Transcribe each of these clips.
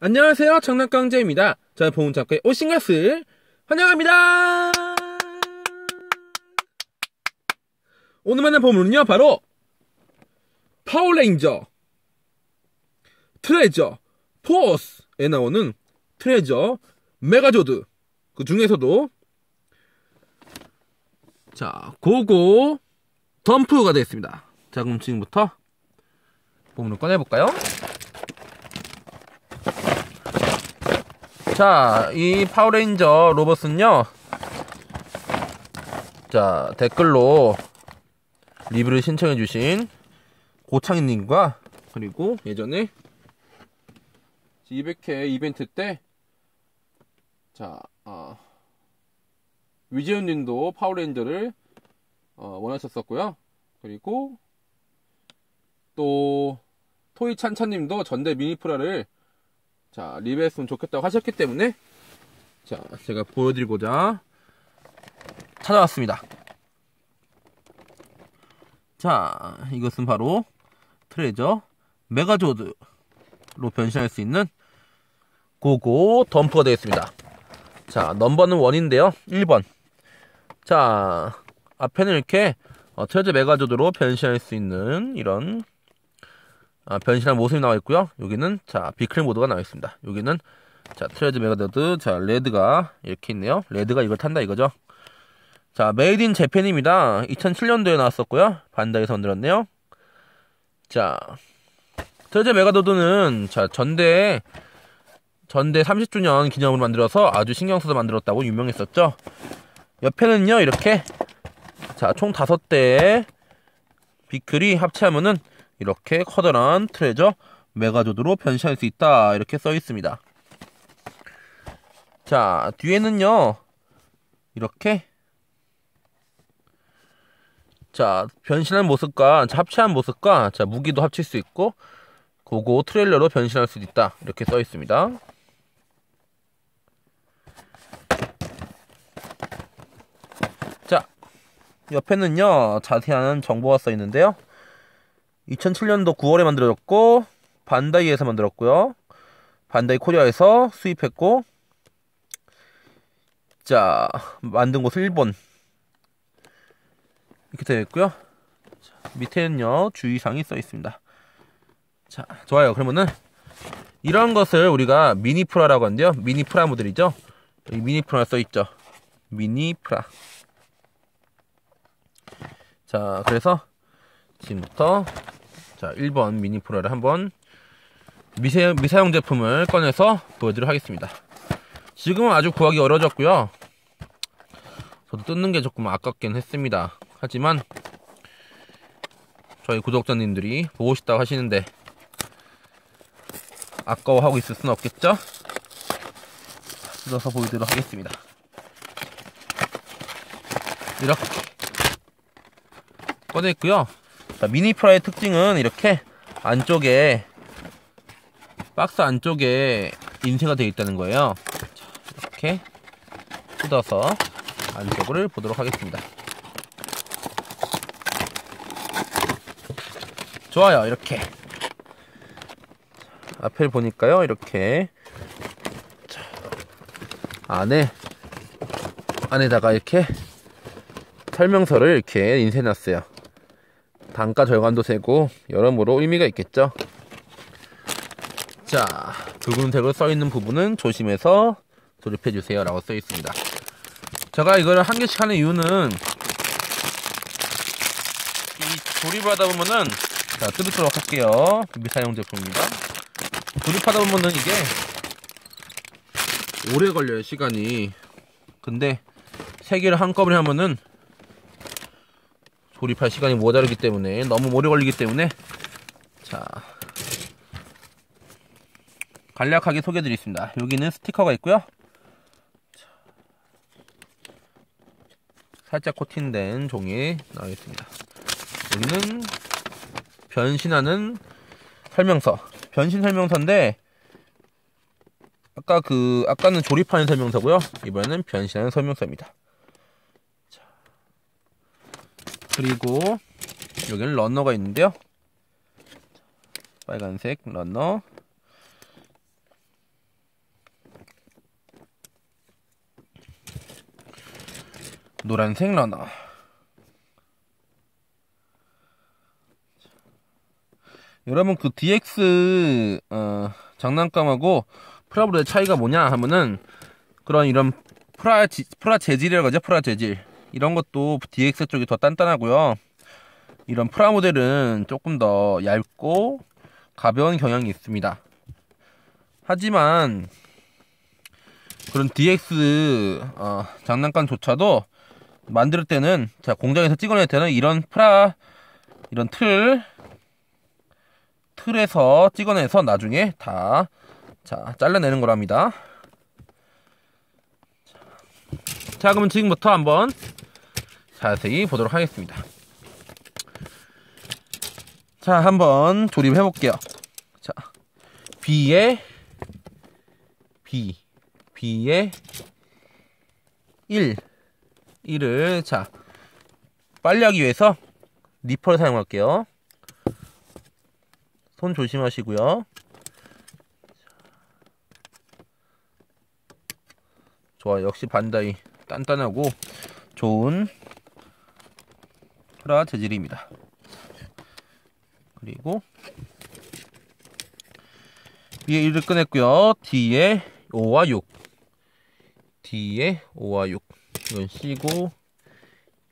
안녕하세요. 장난감 황제입니다. 저는 보훈작가의 오신 것을 환영합니다. 오늘 만난 보물은요, 바로 파워레인저 트레저 포스에 나오는 트레저 메가조드 그 중에서도 자 고고 덤프가 되겠습니다. 자 그럼 지금부터 보물을 꺼내볼까요? 자, 이 파워레인저 로봇은요, 자, 댓글로 리뷰를 신청해 주신 고창희님과 그리고 예전에 200회 이벤트 때, 자, 어, 위재훈 님도 파워레인저를 어, 원하셨었고요. 그리고 또 토이 찬찬 님도 전대 미니프라를 자 리뷰했으면 좋겠다고 하셨기 때문에 자 제가 보여드리고자 찾아왔습니다. 자 이것은 바로 트레저 메가조드로 변신할 수 있는 고고 덤프가 되겠습니다. 자 넘버는 1인데요. 1번 자 앞에는 이렇게 어, 트레저 메가조드로 변신할 수 있는 이런 아, 변신한 모습이 나와 있고요. 여기는 자 vehicle mode가 나와 있습니다. 여기는 자 트레저 메가조드 자 레드가 이렇게 있네요. 레드가 이걸 탄다 이거죠. 자 Made in Japan입니다. 2007년도에 나왔었고요. 반다이에서 만들었네요. 자 트레저 메가조드는 자 전대 전대 30주년 기념으로 만들어서 아주 신경 써서 만들었다고 유명했었죠. 옆에는요 이렇게 자 총 5대의 비클이 합체하면은 이렇게 커다란 트레저 메가조드로 변신할 수 있다 이렇게 써 있습니다. 자 뒤에는요 이렇게 자 변신한 모습과 자, 합체한 모습과 자 무기도 합칠 수 있고 고고 트레일러로 변신할 수도 있다 이렇게 써 있습니다. 자 옆에는요 자세한 정보가 써 있는데요. 2007년도 9월에 만들어졌고 반다이에서 만들었고요. 반다이 코리아에서 수입했고 자 만든 곳은 일본 이렇게 되어 있고요. 자, 밑에는요 주의사항이 써 있습니다. 자 좋아요. 그러면은 이런 것을 우리가 미니프라라고 하는데요. 미니프라 모델이죠. 여기 미니프라 써 있죠. 미니프라. 자 그래서 지금부터 자 1번 미니 프로를 한번 미세, 미사용 제품을 꺼내서 보여드리도록 하겠습니다. 지금은 아주 구하기 어려졌고요. 저도 뜯는 게 조금 아깝긴 했습니다. 하지만 저희 구독자님들이 보고 싶다고 하시는데 아까워하고 있을 수는 없겠죠? 뜯어서 보여드리도록 하겠습니다. 이렇게 꺼냈고요. 자, 미니 프라의 특징은 이렇게 안쪽에 박스 안쪽에 인쇄가 되어 있다는 거예요. 자, 이렇게 뜯어서 안쪽을 보도록 하겠습니다. 좋아요, 이렇게 앞을 보니까요, 이렇게 자, 안에 안에다가 이렇게 설명서를 이렇게 인쇄해놨어요. 단가 절감도 세고 여러모로 의미가 있겠죠. 자, 붉은색으로 써있는 부분은 조심해서 조립해주세요 라고 써있습니다. 제가 이걸 한 개씩 하는 이유는 이 조립하다 보면은 자, 뜯도록 할게요. 미사용 제품입니다. 조립하다 보면은 이게 오래 걸려요, 시간이. 근데 세 개를 한꺼번에 하면은 조립할 시간이 모자르기 때문에 너무 오래 걸리기 때문에 자 간략하게 소개드리겠습니다. 여기는 스티커가 있고요. 살짝 코팅된 종이 나오겠습니다. 여기는 변신하는 설명서. 변신 설명서인데 아까 그 아까는 조립하는 설명서고요. 이번에는 변신하는 설명서입니다. 그리고 여기는 runner가 있는데요. 빨간색 runner. 노란색 runner. 여러분 그 DX 어, 장난감하고 프라모델의 차이가 뭐냐 하면은 그런 이런 프라 지, 프라 재질이라고 하죠 프라 재질 이런 것도 DX 쪽이 더 단단하고요 이런 프라 모델은 조금 더 얇고 가벼운 경향이 있습니다 하지만 그런 DX 어, 장난감조차도 만들 때는 자 공장에서 찍어낼 때는 이런 프라 이런 틀 틀에서 찍어내서 나중에 다 자, 잘라내는 거랍니다. 자, 그러면 지금부터 한번 자세히 보도록 하겠습니다. 자, 한번 조립해 볼게요. 자, B에 B, B에 1, 1을 자, 빨리 하기 위해서 니퍼를 사용할게요. 손 조심하시고요. 좋아 역시 반다이 단단하고 좋은 프라 재질입니다. 그리고 위에 1을 꺼냈고요. 뒤에 5와 6 뒤에 5와 6 이건 C고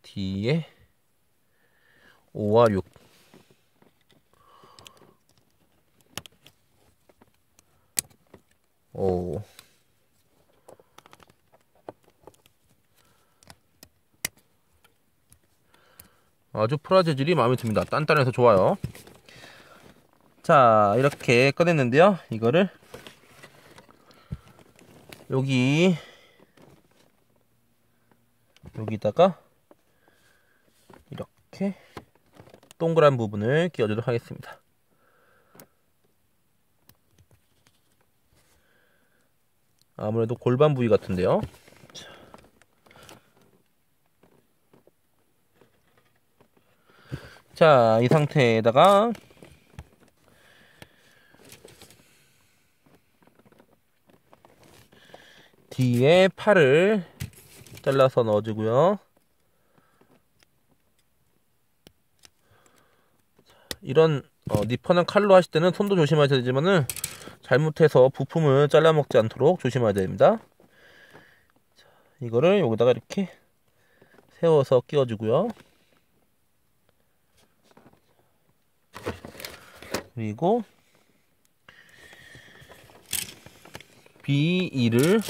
뒤에 5와 6 오. 아주 프라 재질이 마음에 듭니다. 단단해서 좋아요. 자, 이렇게 꺼냈는데요. 이거를 여기 여기다가 이렇게 동그란 부분을 끼워주도록 하겠습니다. 아무래도 골반 부위 같은데요. 자, 이 상태에다가 뒤에 팔을 잘라서 넣어주고요. 이런 어, 니퍼는 칼로 하실 때는 손도 조심하셔야 되지만은 잘못해서 부품을 잘라 먹지 않도록 조심해야 됩니다. 자, 이거를 여기다가 이렇게 세워서 끼워주고요. 그리고 B2를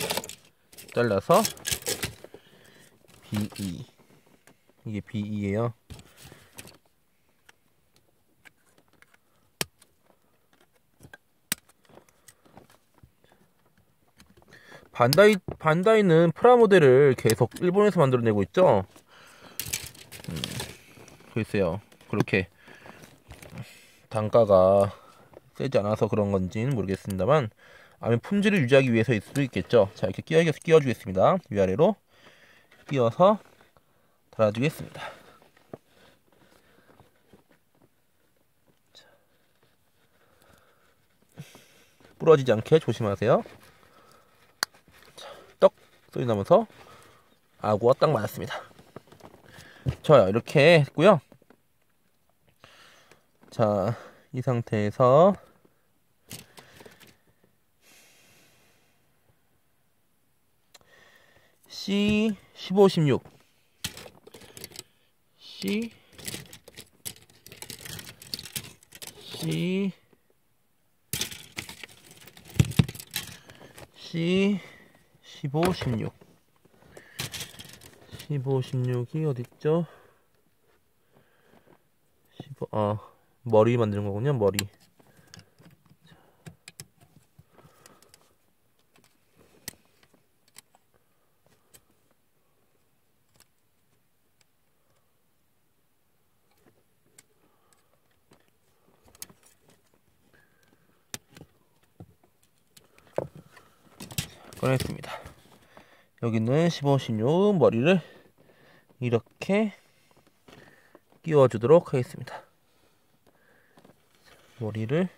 잘라서 B2 이게 B2예요. 반다이 반다이는 프라모델을 계속 일본에서 만들어내고 있죠. 음, 글쎄요. 그렇게 단가가 세지 않아서 그런 건지는 모르겠습니다만 아니면 품질을 유지하기 위해서일 수도 있겠죠. 자 이렇게 끼워, 끼워주겠습니다. 위아래로 끼워서 달아주겠습니다. 부러지지 않게 조심하세요. 떡 소리 나면서 아구가 딱 맞았습니다. 좋아요. 이렇게 했고요. 자, 이 상태에서 C 15, 16 C C C 15, 16 15, 16이 어딨죠? 15, 아, 머리 만드는 거군요, 머리. 꺼냈습니다. 여기는 15, 16 머리를 이렇게 끼워주도록 하겠습니다. 머리를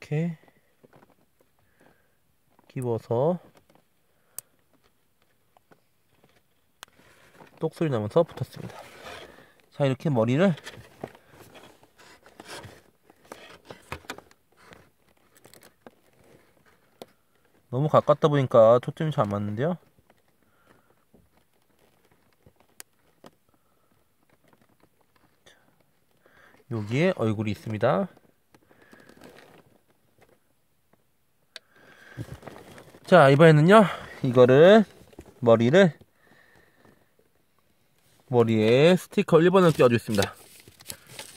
이렇게 끼워서 똑소리 나면서 붙었습니다. 자 이렇게 머리를 너무 가깝다 보니까 초점이 잘 안 맞는데요. 여기에 얼굴이 있습니다. 자, 이번에는요, 이거를, 머리를, 머리에 스티커 1번을 끼워주겠습니다.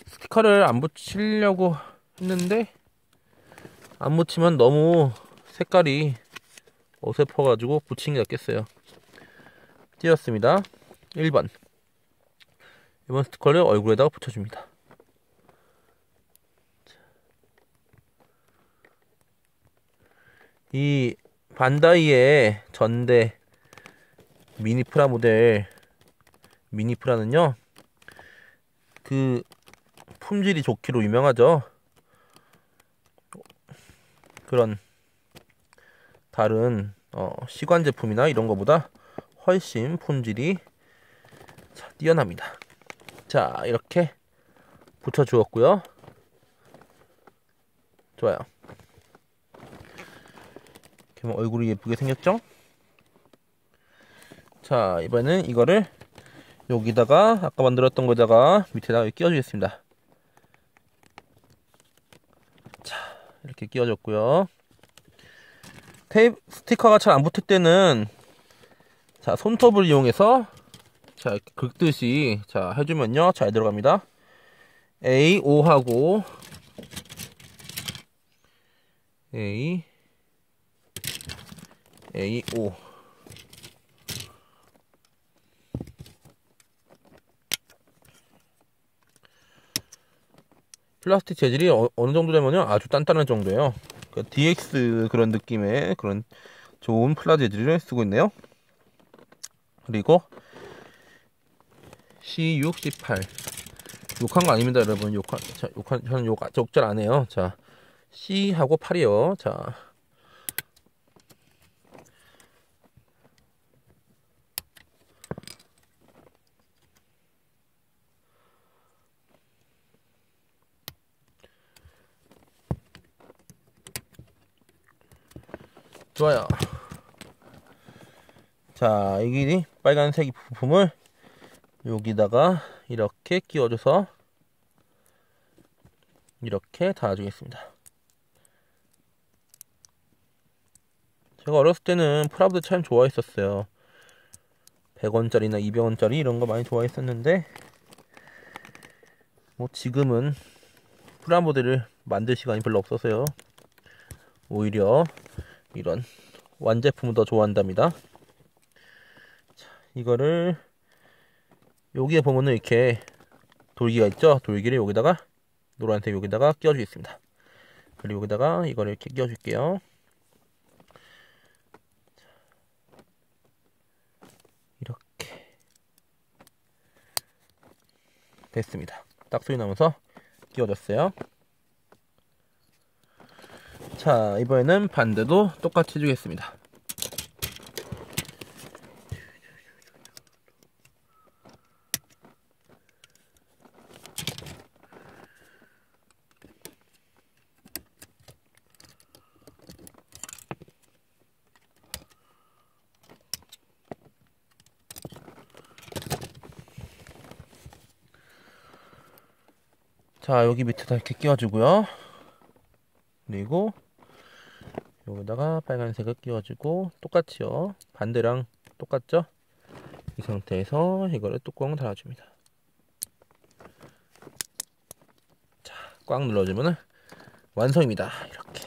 스티커를 안 붙이려고 했는데, 안 붙이면 너무 색깔이 어설퍼가지고 붙인 게 낫겠어요. 띄었습니다. 1번. 이번 스티커를 얼굴에다가 붙여줍니다. 이 반다이의 전대 미니프라 모델 미니프라는요 그 품질이 좋기로 유명하죠? 그런 다른 어, 시관 제품이나 이런 거보다 훨씬 품질이 자, 뛰어납니다. 자 이렇게 붙여 주었고요. 좋아요 그러면 얼굴이 예쁘게 생겼죠? 자 이번에는 이거를 여기다가 아까 만들었던 거다가 밑에다가 끼워주겠습니다. 자 이렇게 끼워줬고요. 테이프 스티커가 잘 안 붙을 때는 자 손톱을 이용해서 자 이렇게 긁듯이 자 해주면요. 잘 들어갑니다. A 5하고 A A5 플라스틱 재질이 어, 느 정도 되면요? 아주 단단한 정도예요. 그 DX 그런 느낌의 그런 좋은 플라 재질을 쓰고 있네요. 그리고 C6, C8 욕한 거 아닙니다 여러분. 욕한, 저는 욕 적절 안 해요. 자 C하고 8이요. 자 좋아요. 자, 여기 빨간색 부품을 여기다가 이렇게 끼워줘서 이렇게 달아주겠습니다. 제가 어렸을 때는 프라모델 참 좋아했었어요. 100원짜리나 200원짜리 이런 거 많이 좋아했었는데 뭐 지금은 프라모델을 만들 시간이 별로 없어서요. 오히려 이런 완제품을 더 좋아한답니다. 자, 이거를 여기에 보면은 이렇게 돌기가 있죠? 돌기를 여기다가 노란색 여기다가 끼워주겠습니다. 그리고 여기다가 이거를 이렇게 끼워줄게요. 이렇게 됐습니다. 딱 소리 나면서 끼워졌어요. 자 이번에는 반대도 똑같이 해주겠습니다. 자 여기 밑에 다 이렇게 끼워주고요. 그리고 여기다가 빨간색을 끼워주고 똑같이요. 반대랑 똑같죠? 이 상태에서 이거를 뚜껑 달아줍니다. 자 꽉 눌러주면 완성입니다. 이렇게.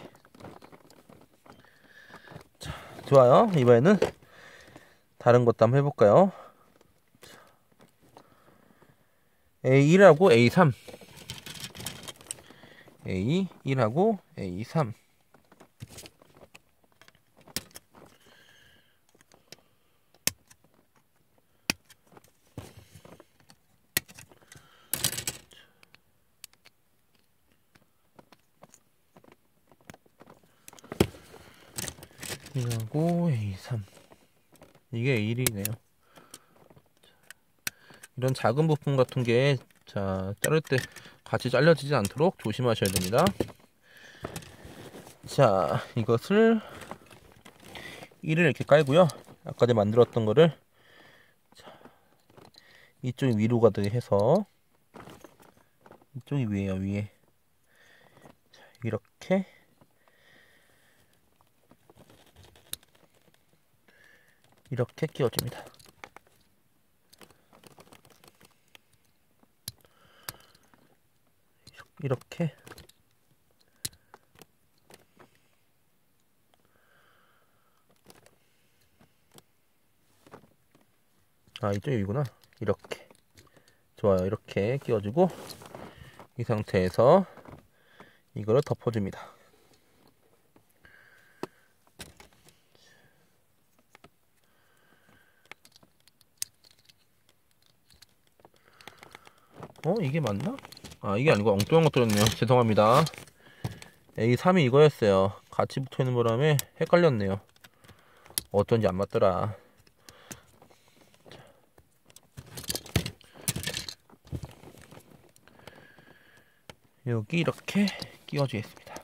자 좋아요. 이번에는 다른 것도 한번 해볼까요? A1하고 A3 A1하고 A3 A2하고 A3 이게 A1이네요 이런 작은 부품 같은 게 자, 자를 때 같이 잘려지지 않도록 조심하셔야 됩니다. 자, 이것을 1을 이렇게 깔고요. 아까 전에 만들었던 거를 자, 이쪽이 위로 가듯이 해서 이쪽이 위에요, 위에. 자, 이렇게 이렇게 끼워줍니다. 이렇게. 아 이쪽이 여기구나. 이렇게. 좋아요. 이렇게 끼워주고 이 상태에서 이거를 덮어줍니다. 어 이게 맞나? 아 이게 아니고 엉뚱한 거 들었네요. 죄송합니다. A3이 이거였어요. 같이 붙어있는 바람에 헷갈렸네요. 어쩐지 안 맞더라. 여기 이렇게 끼워주겠습니다.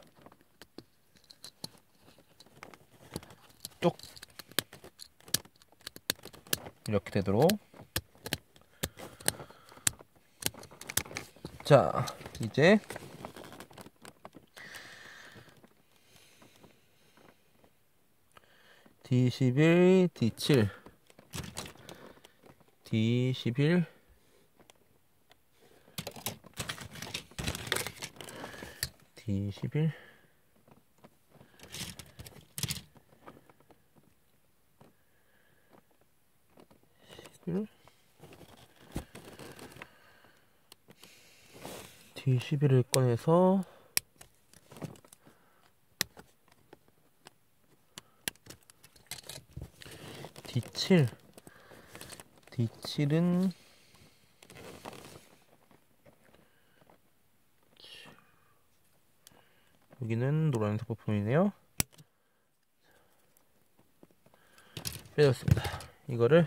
뚝. 이렇게 되도록 자, 이제 D11, D7, D11, D11, D11을 꺼내서 D7 D7은 여기는 노란색 부품이네요. 빼졌습니다. 이거를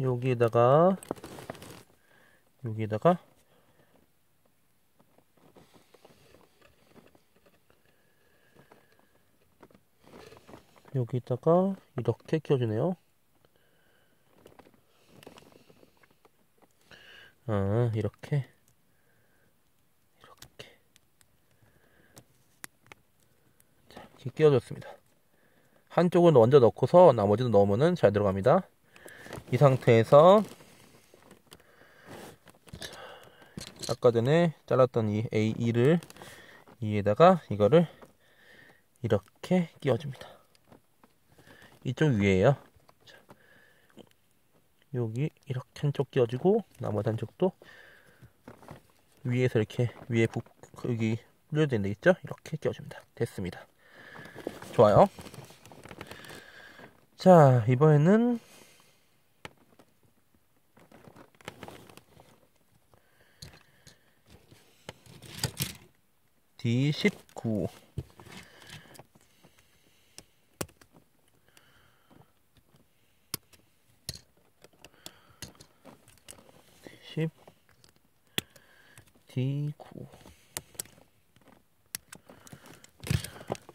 여기에다가 여기에다가 여기다가 이렇게 껴주네요. 아, 이렇게. 이렇게. 자, 이렇게 끼워줬습니다. 한쪽을 먼저 넣고서 나머지도 넣으면 잘 들어갑니다. 이 상태에서 아까 전에 잘랐던 이 A2를 위에다가 이거를 이렇게 끼워줍니다. 이쪽 위에요. 자, 여기 이렇게 한쪽 끼워주고 나머지 한쪽도 위에서 이렇게 위에 부, 여기 뿌려야 되겠죠? 이렇게 끼워줍니다. 됐습니다. 좋아요. 자, 이번에는 D19. 10 D9.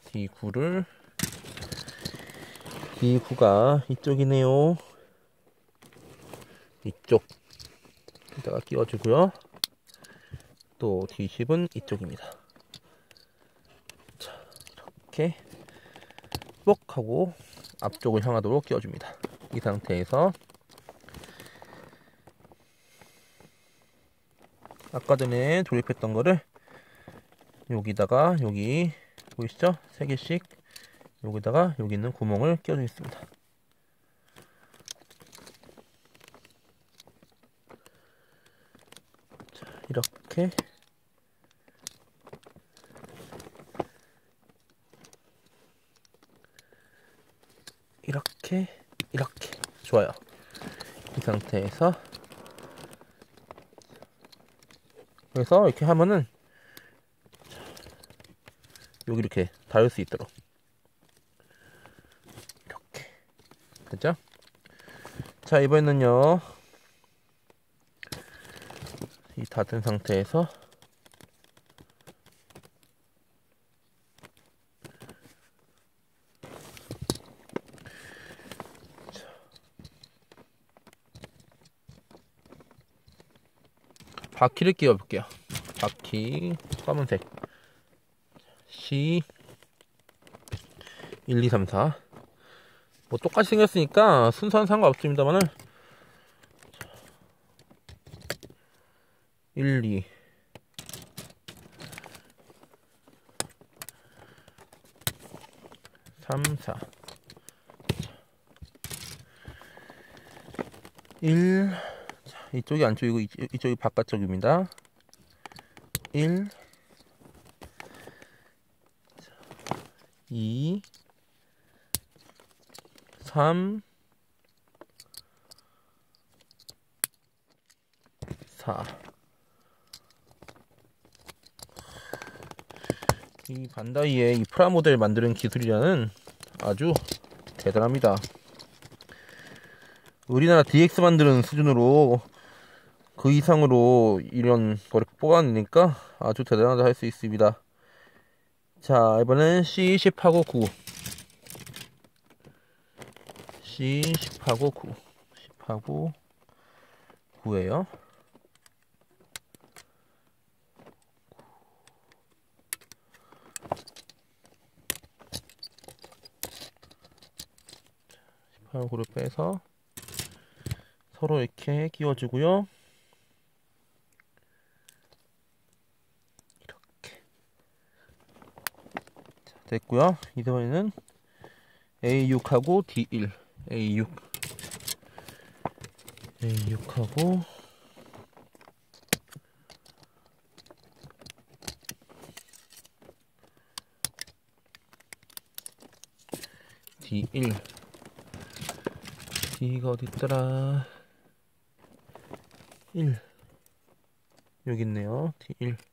D9를 D9가 이쪽이네요. 이쪽. 여기다가 끼워주고요. 또 D10은 이쪽입니다 이렇게 뽁 하고 앞쪽을 향하도록 끼워줍니다. 이 상태에서 아까 전에 조립했던 거를 여기다가 여기 보이시죠? 세 개씩 여기다가 여기 있는 구멍을 끼워주겠습니다. 자, 이렇게 이렇게 이렇게. 좋아요. 이 상태에서. 그래서 이렇게 하면은 여기 이렇게 닿을 수 있도록. 이렇게. 됐죠? 자 이번에는요. 이 닫은 상태에서 바퀴를 끼워 볼게요. 바퀴 검은색. C 1, 2, 3, 4. 뭐 똑같이 생겼으니까 순서는 상관없습니다만은. 1, 2 3, 4 1 자, 이쪽이 안쪽이고 이쪽이 바깥쪽입니다 1 2 3 4 이 반다이의 이 프라모델 만드는 기술이라는 아주 대단합니다. 우리나라 DX 만드는 수준으로 그 이상으로 이런 거를 뽑아내니까 아주 대단하다 할 수 있습니다. 자, 이번엔 C10하고 9. C10하고 9. 10하고 9에요. 하고 9를 빼서 서로 이렇게 끼워주고요. 됐고요. 이번에는 A6하고 D1 A6 A6하고 D1 D가 어딨더라? 1 여기 있네요. D1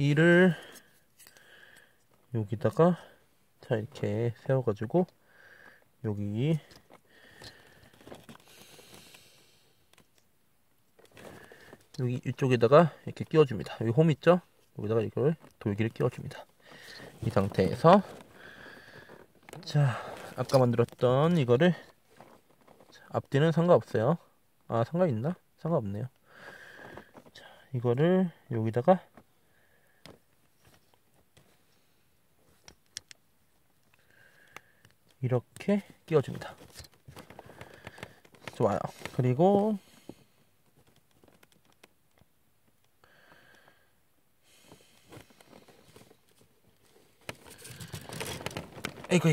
이를 여기다가 자 이렇게 세워가지고 여기 여기 이쪽에다가 이렇게 끼워줍니다. 여기 홈 있죠? 여기다가 이걸 돌기를 끼워줍니다. 이 상태에서 자 아까 만들었던 이거를 앞뒤는 상관없어요. 아 상관있나? 상관없네요. 자 이거를 여기다가 이렇게 끼워줍니다. 좋아요. 그리고 에이구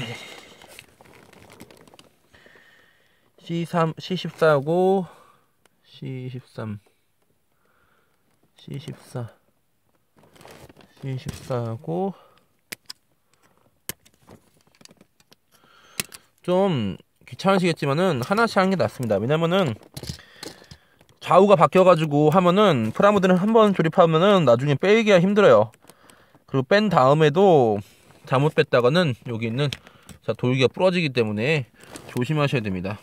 C3, C14하고 C13 C14 C14하고 좀 귀찮으시겠지만은 하나씩 하는 게 낫습니다. 왜냐면은 좌우가 바뀌어가지고 하면은 프라모드는 한번 조립하면은 나중에 빼기가 힘들어요. 그리고 뺀 다음에도 잘못 뺐다가는 여기 있는 자 돌기가 부러지기 때문에 조심하셔야 됩니다.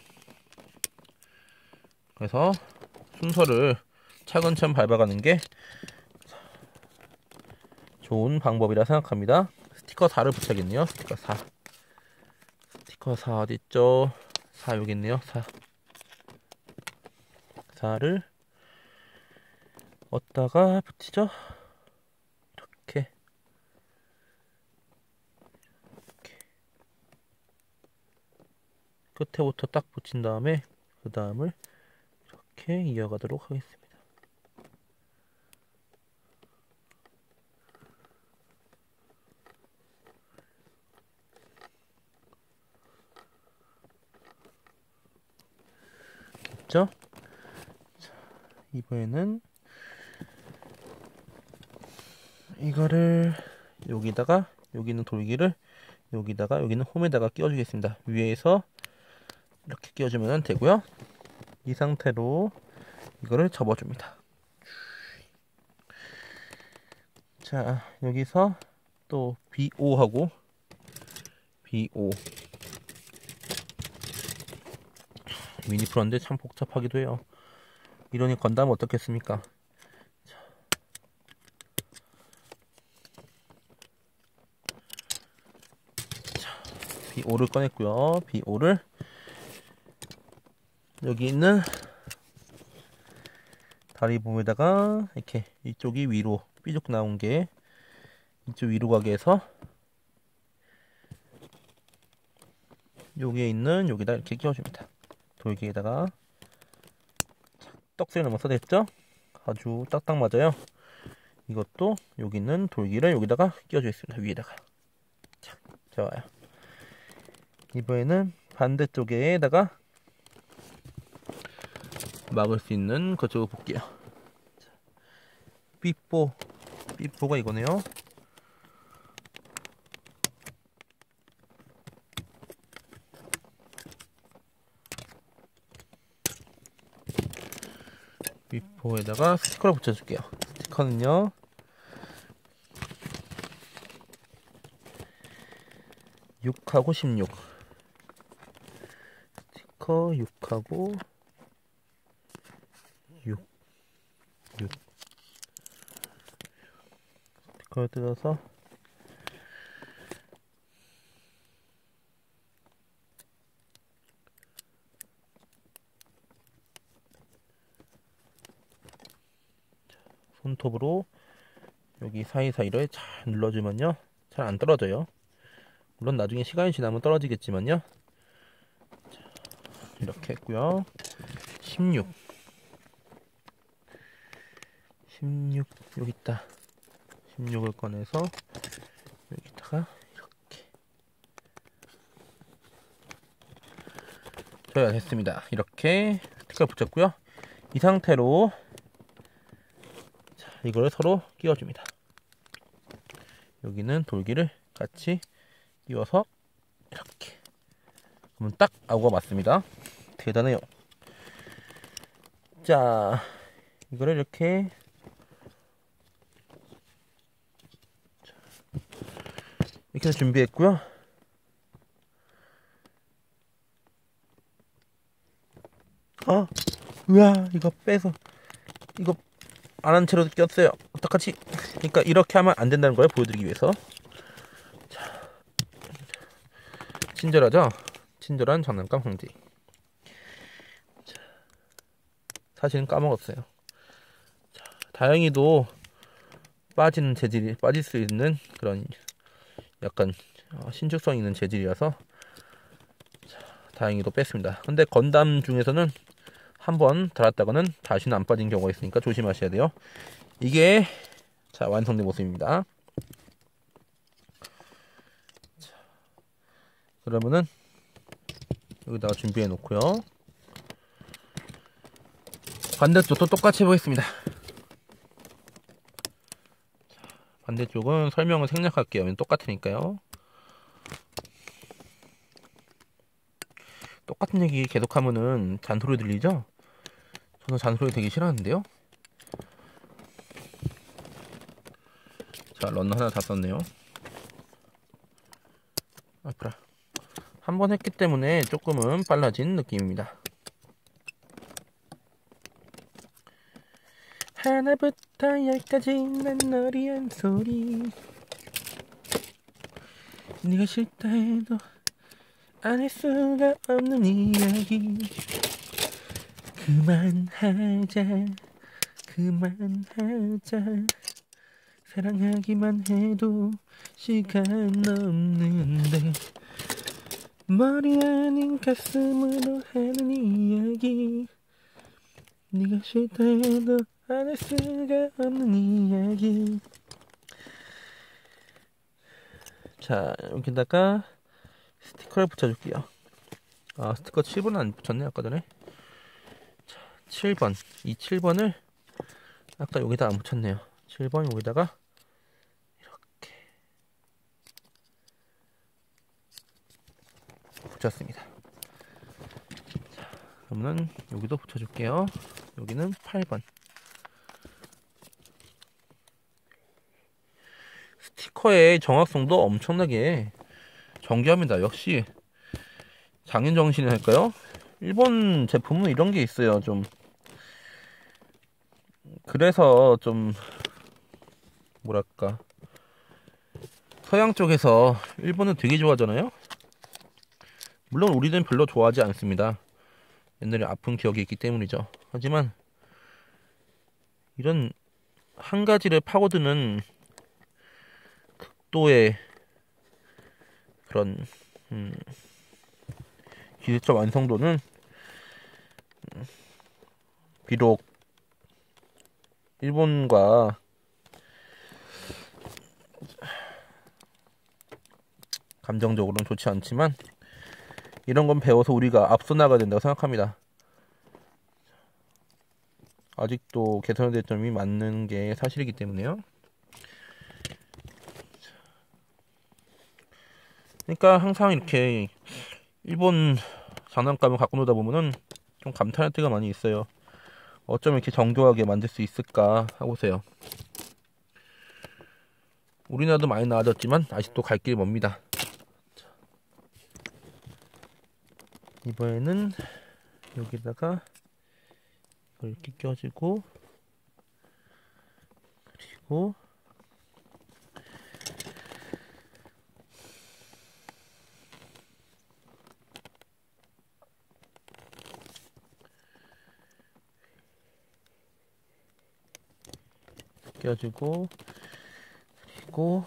그래서 순서를 차근차근 밟아가는 게 좋은 방법이라 생각합니다. 스티커 4를 붙여야겠네요. 스티커 4. 스티커 4 어딨죠? 4 여기 있네요. 4. 4를 얻다가 붙이죠. 이렇게. 이렇게. 끝에부터 딱 붙인 다음에 그 다음을 이렇게 이어가도록 하겠습니다. 됐죠? 자, 이번에는 이거를 여기다가 여기 있는 돌기를 여기다가 여기는 홈에다가 끼워주겠습니다. 위에서 이렇게 끼워주면 되고요. 이 상태로 이거를 접어줍니다. 자, 여기서 또 BO하고 BO 미니 프로인데 참 복잡하기도 해요. 이러니 건담 어떻겠습니까? 자, B5를 꺼냈고요. B5를 여기 있는 다리 부분에다가 이렇게 이쪽이 위로 삐죽 나온 게 이쪽 위로 가게 해서 여기에 있는 여기다 이렇게 끼워줍니다. 돌기에다가 떡소리 넘어서 됐죠? 아주 딱딱 맞아요. 이것도 여기 있는 돌기를 여기다가 끼워주겠습니다. 위에다가 자, 좋아요. 이번에는 반대쪽에다가 막을 수 있는 그쪽을 볼게요. 삐뽀 삐뽀가 이거네요. 삐뽀에다가 스티커를 붙여줄게요. 스티커는요. 육하고 십육 스티커 육하고 6 6 스티커를 뜯어서 손톱으로 여기 사이사이를 잘 눌러주면요. 잘 안 떨어져요. 물론 나중에 시간이 지나면 떨어지겠지만요. 자, 이렇게 했고요. 16 16 여기 있다. 16을 꺼내서 여기다가 이렇게. 저희가 됐습니다. 이렇게 스티커를 붙였고요. 이 상태로 자, 이걸 서로 끼워줍니다. 여기는 돌기를 같이 끼워서 이렇게. 그러면 딱 아우가 맞습니다. 대단해요. 자 이거를 이렇게. 이렇게 해서 준비했고요. 아, 우와, 이거 빼서 이거 안 한 채로 꼈어요. 어떡하지? 그러니까 이렇게 하면 안 된다는 거예요. 보여드리기 위해서. 자, 친절하죠? 친절한 장난감 황제. 자, 사실은 까먹었어요. 자, 다행히도 빠지는 재질이 빠질 수 있는 그런 약간 어, 신축성 있는 재질이라서 자, 다행히도 뺐습니다. 근데 건담 중에서는 한 번 달았다가는 다시는 안 빠진 경우가 있으니까 조심하셔야 돼요. 이게 자 완성된 모습입니다. 자, 그러면은 여기다가 준비해 놓고요. 반대쪽도 똑같이 해보겠습니다. 반대쪽은 설명을 생략할게요. 똑같으니까요. 똑같은 얘기 계속하면은 잔소리 들리죠? 저는 잔소리 되게 싫어하는데요. 자, 런 하나 다 썼네요. 아프라. 한 번 했기 때문에 조금은 빨라진 느낌입니다. 하나부터 열까지 난널 위한 소리 네가 싫다 해도 안 할 수가 없는 이야기 그만하자 그만하자. 사랑하기만 해도 시간 없는데. 머리 아닌 가슴으로 하는 이야기. 네가 싫다 해도 안 할 수가 없는 이야기. 자 여기다가 스티커를 붙여줄게요. 아 스티커 7번 안 붙였네 아까 전에. 자 7번. 이 7번을 아까 여기다 안 붙였네요. 7번 여기다가 이렇게 붙였습니다. 자 그러면 여기도 붙여줄게요. 여기는 8번. 스피커의 정확성도 엄청나게 정교합니다. 역시 장인 정신이 할까요? 일본 제품은 이런 게 있어요. 좀 그래서 좀 뭐랄까 서양 쪽에서 일본은 되게 좋아하잖아요. 물론 우리는 별로 좋아하지 않습니다. 옛날에 아픈 기억이 있기 때문이죠. 하지만 이런 한 가지를 파고드는 극도의 그런 음, 기술적 완성도는 음, 비록 일본과 감정적으로는 좋지 않지만 이런 건 배워서 우리가 앞서 나가야 된다고 생각합니다. 아직도 개선될 점이 많은 게 사실이기 때문에요. 그러니까 항상 이렇게 일본 장난감을 갖고 놀다 보면은 좀 감탄할 때가 많이 있어요. 어쩜 이렇게 정교하게 만들 수 있을까 하고세요. 우리나라도 많이 나아졌지만 아직도 갈 길이 멉니다. 이번에는 여기다가 이렇게 껴주고 그리고 껴주고 그리고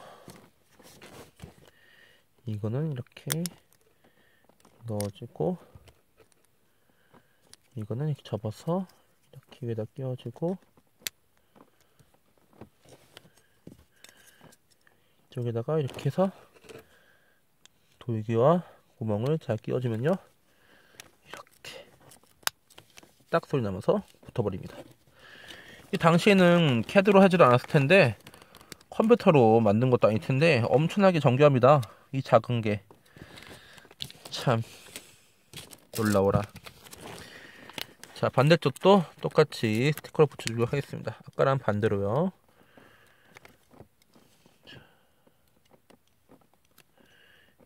이거는 이렇게 넣어주고 이거는 이렇게 접어서 이렇게 위에다 끼워주고 이쪽에다가 이렇게 해서 돌기와 구멍을 잘 끼워주면요. 이렇게 딱 소리 나면서 붙어버립니다 이 당시에는 캐드로 하지도 않았을 텐데 컴퓨터로 만든 것도 아닐 텐데 엄청나게 정교합니다. 이 작은 게. 참. 놀라워라. 자 반대쪽도 똑같이 스티커를 붙여주도록 하겠습니다. 아까랑 반대로요.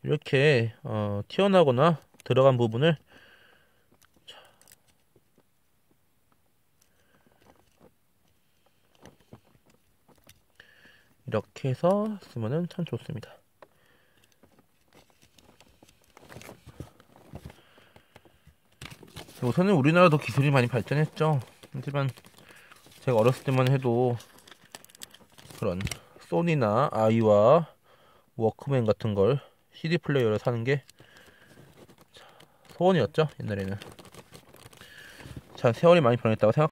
이렇게 어, 튀어나거나 들어간 부분을 이렇게 해서 쓰면은 참 좋습니다 우선은 우리나라도 기술이 많이 발전했죠. 하지만 제가 어렸을 때만 해도 그런 소니나 아이와 워크맨 같은 걸 CD 플레이어를 사는 게 소원이었죠. 옛날에는. 자, 세월이 많이 변했다고 생각